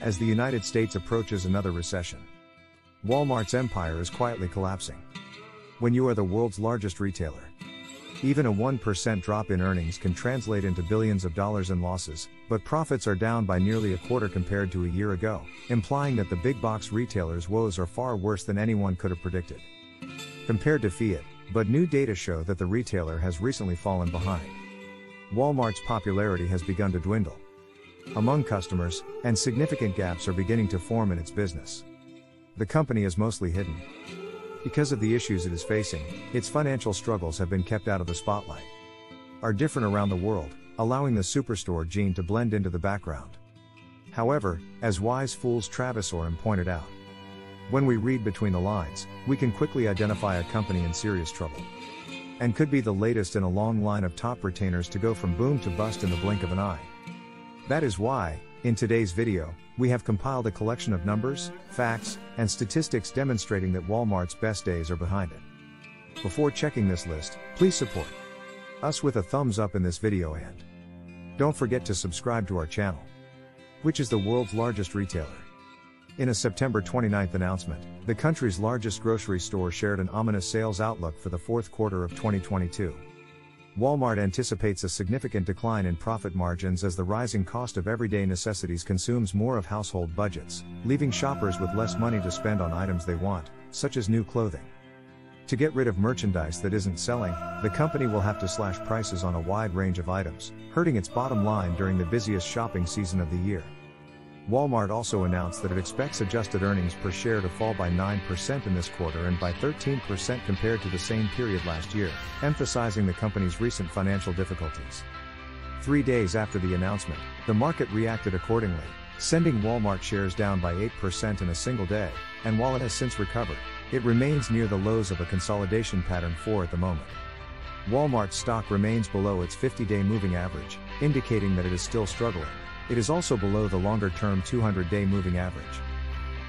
as the United States approaches another recession. Walmart's empire is quietly collapsing. When you are the world's largest retailer, even a 1% drop in earnings can translate into billions of dollars in losses, but profits are down by nearly a quarter compared to a year ago, implying that the big box retailers' woes are far worse than anyone could have predicted. Compared to Fiat, but new data show that the retailer has recently fallen behind. Walmart's popularity has begun to dwindle among customers, and significant gaps are beginning to form in its business. The company is mostly hidden. Because of the issues it is facing, its financial struggles have been kept out of the spotlight. Are different around the world, allowing the superstore gene to blend into the background. However, as wise fools Travis Hoium pointed out, when we read between the lines, we can quickly identify a company in serious trouble. And could be the latest in a long line of top retainers to go from boom to bust in the blink of an eye. That is why, in today's video, we have compiled a collection of numbers, facts, and statistics demonstrating that Walmart's best days are behind it. Before checking this list, please support us with a thumbs up in this video and don't forget to subscribe to our channel, which is the world's largest retailer. In a September 29 announcement, the country's largest grocery store shared an ominous sales outlook for the fourth quarter of 2022. Walmart anticipates a significant decline in profit margins as the rising cost of everyday necessities consumes more of household budgets, leaving shoppers with less money to spend on items they want, such as new clothing. To get rid of merchandise that isn't selling, the company will have to slash prices on a wide range of items, hurting its bottom line during the busiest shopping season of the year. Walmart also announced that it expects adjusted earnings per share to fall by 9% in this quarter and by 13% compared to the same period last year, emphasizing the company's recent financial difficulties. Three days after the announcement, the market reacted accordingly, sending Walmart shares down by 8% in a single day, and while it has since recovered, it remains near the lows of a consolidation pattern 4 at the moment. Walmart stock remains below its 50 day moving average, indicating that it is still struggling. It is also below the longer-term 200-day moving average.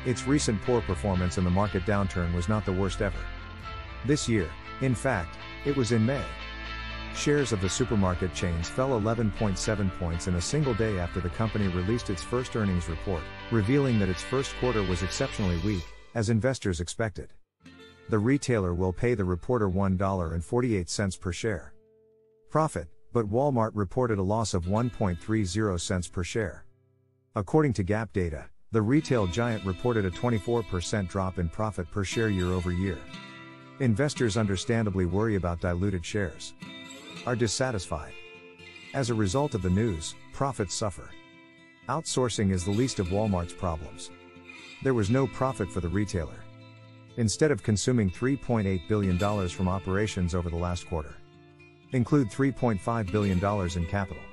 Its recent poor performance in the market downturn was not the worst ever. This year, in fact, it was in May. Shares of the supermarket chains fell 11.7 points in a single day after the company released its first earnings report, revealing that its first quarter was exceptionally weak, as investors expected. The retailer will pay the reporter $1.48 per share. Profit, but Walmart reported a loss of 1.30 cents per share. According to GAAP data, the retail giant reported a 24% drop in profit per share year over year. Investors understandably worry about diluted shares. Are dissatisfied. As a result of the news, profits suffer. Outsourcing is the least of Walmart's problems. There was no profit for the retailer. Instead of consuming $3.8 billion from operations over the last quarter, include $3.5 billion in capital.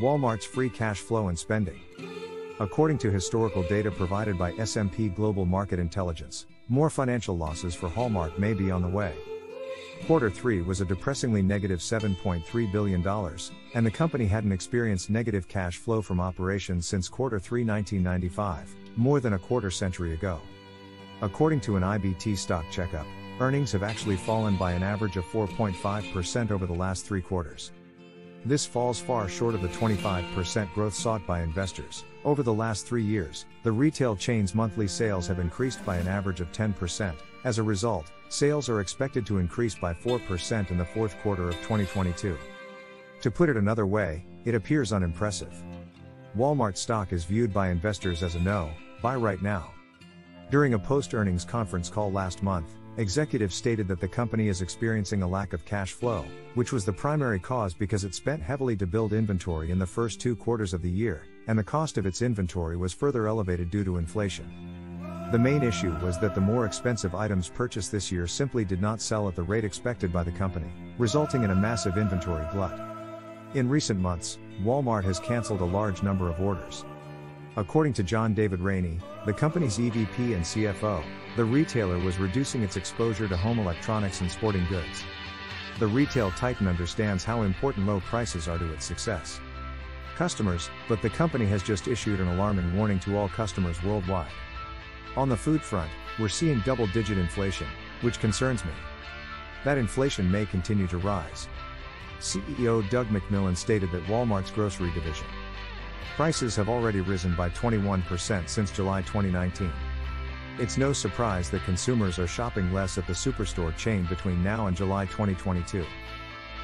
Walmart's free cash flow and spending. According to historical data provided by S&P Global Market Intelligence, more financial losses for Hallmark may be on the way. Quarter 3 was a depressingly negative $7.3 billion, and the company hadn't experienced negative cash flow from operations since quarter 3 1995, more than a quarter century ago. According to an IBD stock checkup, earnings have actually fallen by an average of 4.5% over the last three quarters. This falls far short of the 25% growth sought by investors. Over the last three years, the retail chain's monthly sales have increased by an average of 10%. As a result, sales are expected to increase by 4% in the fourth quarter of 2022. To put it another way, it appears unimpressive. Walmart stock is viewed by investors as a no, buy right now. During a post earnings conference call last month, Executives stated that the company is experiencing a lack of cash flow, which was the primary cause because it spent heavily to build inventory in the first two quarters of the year, and the cost of its inventory was further elevated due to inflation. The main issue was that the more expensive items purchased this year simply did not sell at the rate expected by the company, resulting in a massive inventory glut. In recent months, Walmart has canceled a large number of orders. According to John David Rainey, the company's EVP and CFO, the retailer was reducing its exposure to home electronics and sporting goods. The retail titan understands how important low prices are to its success. Customers, but the company has just issued an alarming warning to all customers worldwide. On the food front, we're seeing double digit inflation, which concerns me. That inflation may continue to rise. CEO Doug McMillon stated that Walmart's grocery division Prices have already risen by 21% since July 2019. It's no surprise that consumers are shopping less at the superstore chain between now and July 2022.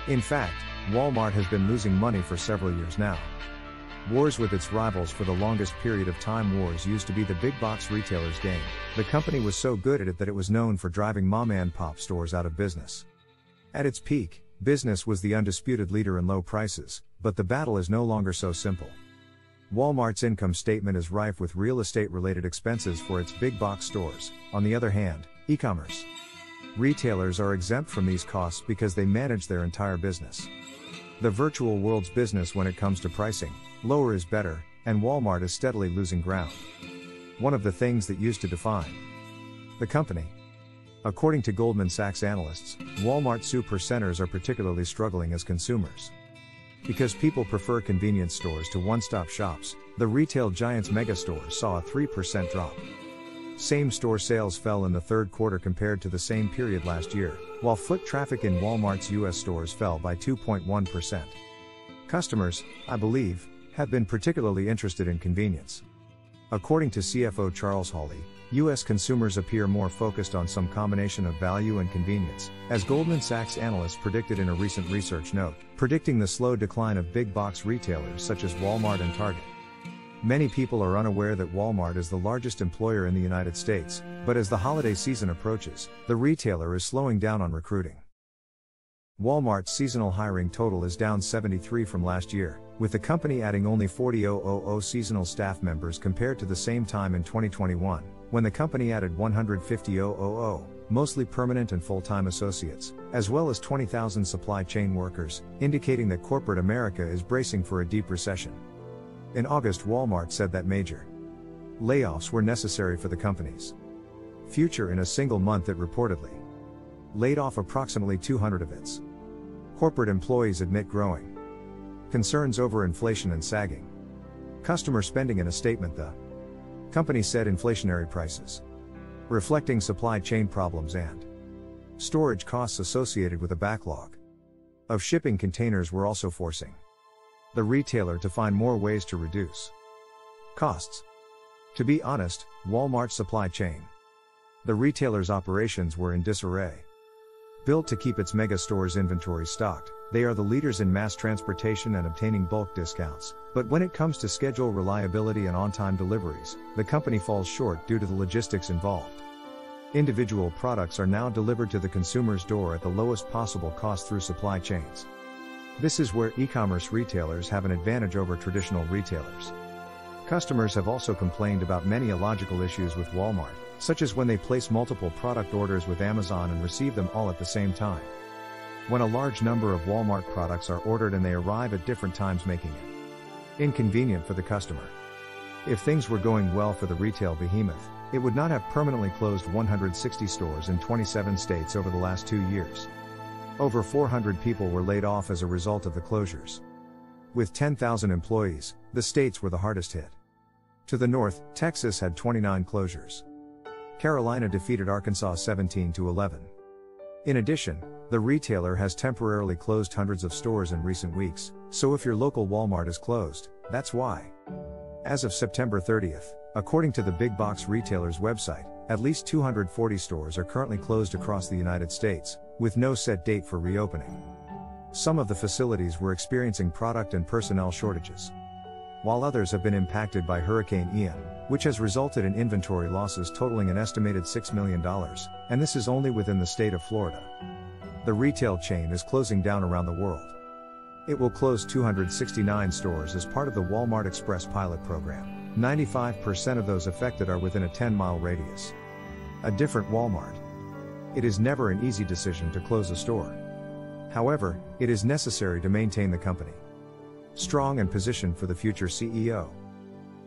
In fact, Walmart has been losing money for several years now. Wars with its rivals for the longest period of time wars used to be the big box retailer's game. The company was so good at it that it was known for driving mom and pop stores out of business. At its peak, business was the undisputed leader in low prices, but the battle is no longer so simple. Walmart's income statement is rife with real estate related expenses for its big box stores, on the other hand, e commerce. Retailers are exempt from these costs because they manage their entire business. The virtual world's business when it comes to pricing, lower is better, and Walmart is steadily losing ground. One of the things that used to define the company. According to Goldman Sachs analysts, Walmart super centers are particularly struggling as consumers. Because people prefer convenience stores to one stop shops, the retail giant's megastores saw a 3% drop. Same store sales fell in the third quarter compared to the same period last year, while foot traffic in Walmart's US stores fell by 2.1%. Customers, I believe, have been particularly interested in convenience. According to CFO Charles Hawley, US consumers appear more focused on some combination of value and convenience, as Goldman Sachs analysts predicted in a recent research note, predicting the slow decline of big box retailers such as Walmart and Target. Many people are unaware that Walmart is the largest employer in the United States, but as the holiday season approaches, the retailer is slowing down on recruiting. Walmart's seasonal hiring total is down 73 from last year, with the company adding only 40,000 seasonal staff members compared to the same time in 2021 when the company added 150,000, mostly permanent and full time associates, as well as 20,000 supply chain workers, indicating that corporate America is bracing for a deep recession. In August, Walmart said that major layoffs were necessary for the company's future in a single month it reportedly laid off approximately 200 of its corporate employees admit growing concerns over inflation and sagging customer spending in a statement the Company said inflationary prices. Reflecting supply chain problems and storage costs associated with a backlog of shipping containers were also forcing the retailer to find more ways to reduce costs. To be honest, Walmart's supply chain, the retailer's operations were in disarray. Built to keep its mega stores inventory stocked, they are the leaders in mass transportation and obtaining bulk discounts, but when it comes to schedule reliability and on time deliveries, the company falls short due to the logistics involved. Individual products are now delivered to the consumer's door at the lowest possible cost through supply chains. This is where e commerce retailers have an advantage over traditional retailers. Customers have also complained about many illogical issues with Walmart, such as when they place multiple product orders with Amazon and receive them all at the same time. When a large number of Walmart products are ordered and they arrive at different times, making it inconvenient for the customer. If things were going well for the retail behemoth, it would not have permanently closed 160 stores in 27 states over the last two years. Over 400 people were laid off as a result of the closures. With 10,000 employees, the states were the hardest hit. To the north, Texas had 29 closures. Carolina defeated Arkansas 17 to 11. In addition, the retailer has temporarily closed hundreds of stores in recent weeks, so if your local Walmart is closed, that's why. As of September 30th, according to the big box retailer's website, at least 240 stores are currently closed across the United States, with no set date for reopening. Some of the facilities were experiencing product and personnel shortages. While others have been impacted by Hurricane Ian, which has resulted in inventory losses totaling an estimated $6 million, and this is only within the state of Florida. The retail chain is closing down around the world. It will close 269 stores as part of the Walmart Express pilot program. 95% of those affected are within a 10 mile radius. A different Walmart. It is never an easy decision to close a store. However, it is necessary to maintain the company strong and positioned for the future CEO.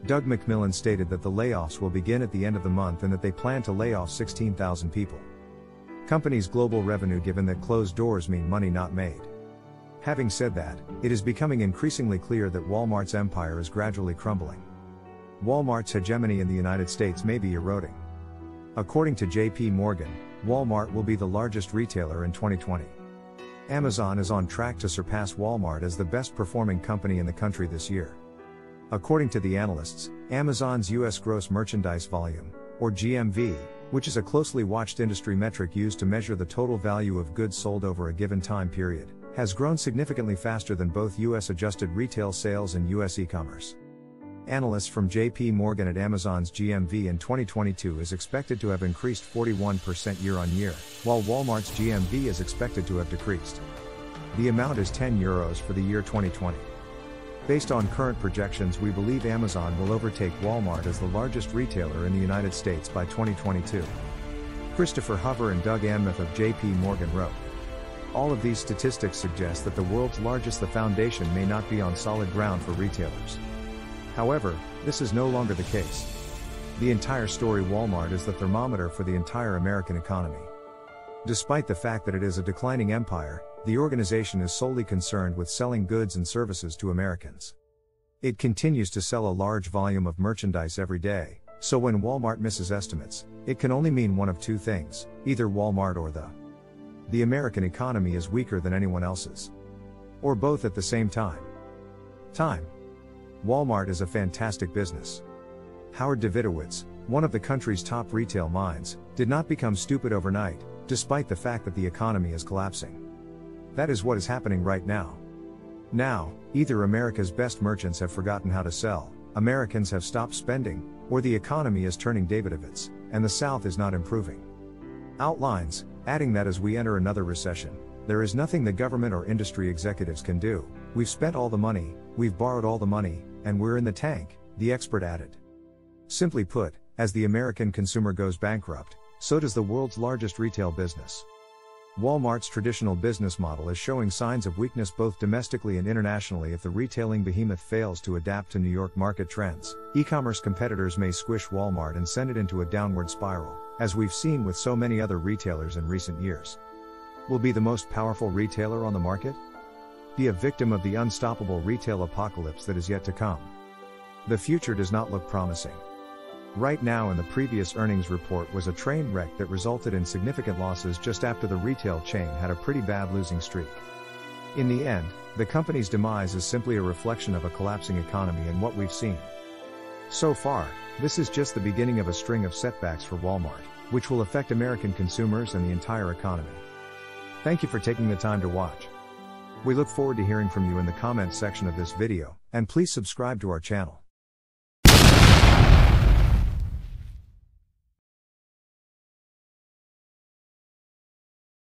Doug McMillon stated that the layoffs will begin at the end of the month and that they plan to lay off 16,000 people company's global revenue given that closed doors mean money not made. Having said that, it is becoming increasingly clear that Walmart's empire is gradually crumbling. Walmart's hegemony in the United States may be eroding. According to JP Morgan, Walmart will be the largest retailer in 2020. Amazon is on track to surpass Walmart as the best performing company in the country this year. According to the analysts, Amazon's US gross merchandise volume, or GMV, which is a closely watched industry metric used to measure the total value of goods sold over a given time period, has grown significantly faster than both US adjusted retail sales and US e commerce. Analysts from JP Morgan at Amazon's GMV in 2022 is expected to have increased 41% year on year, while Walmart's GMV is expected to have decreased. The amount is 10 euros for the year 2020. Based on current projections, we believe Amazon will overtake Walmart as the largest retailer in the United States by 2022. Christopher Horvers and Doug Anmuth of JP Morgan wrote. All of these statistics suggest that the world's largest the foundation may not be on solid ground for retailers. However, this is no longer the case. The entire story Walmart is the thermometer for the entire American economy. Despite the fact that it is a declining empire, the organization is solely concerned with selling goods and services to Americans. It continues to sell a large volume of merchandise every day, so when Walmart misses estimates, it can only mean one of two things either Walmart or the the American economy is weaker than anyone else's. Or both at the same time. Time. Walmart is a fantastic business. Howard Davidowitz, one of the country's top retail minds, did not become stupid overnight, despite the fact that the economy is collapsing. That is what is happening right now. Now, either America's best merchants have forgotten how to sell, Americans have stopped spending, or the economy is turning Davidowitz, and the South is not improving. Outlines, adding that as we enter another recession, there is nothing the government or industry executives can do. We've spent all the money, we've borrowed all the money, and we're in the tank, the expert added. Simply put, as the American consumer goes bankrupt, so does the world's largest retail business. Walmart's traditional business model is showing signs of weakness both domestically and internationally if the retailing behemoth fails to adapt to New York market trends. E commerce competitors may squish Walmart and send it into a downward spiral, as we've seen with so many other retailers in recent years. Will be the most powerful retailer on the market? Be a victim of the unstoppable retail apocalypse that is yet to come. The future does not look promising. Right now in the previous earnings report was a train wreck that resulted in significant losses just after the retail chain had a pretty bad losing streak. In the end, the company's demise is simply a reflection of a collapsing economy and what we've seen. So far, this is just the beginning of a string of setbacks for Walmart, which will affect American consumers and the entire economy. Thank you for taking the time to watch. We look forward to hearing from you in the comments section of this video, and please subscribe to our channel.